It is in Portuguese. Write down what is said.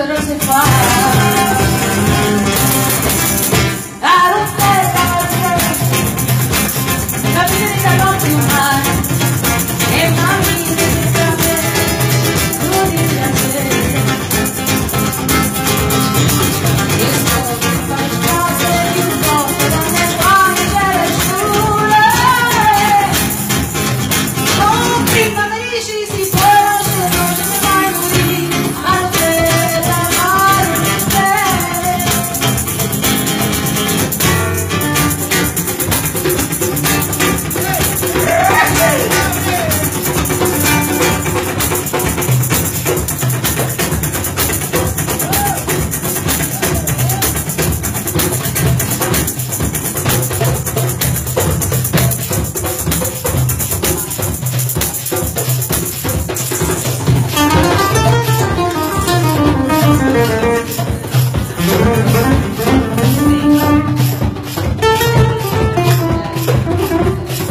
Eu não sei fala